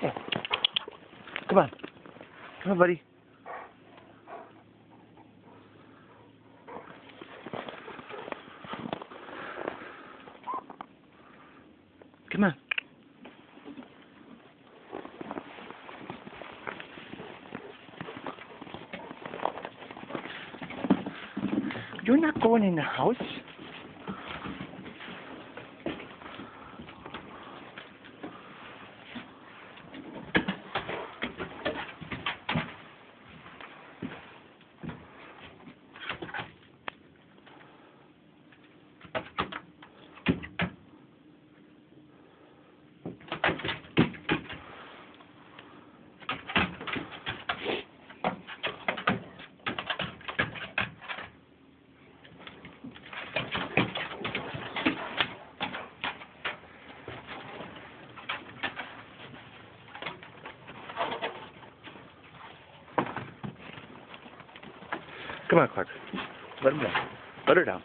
Come on. Come on, buddy. Come on. You're not going in the house. Come on, Clark. Let him down. Let her down.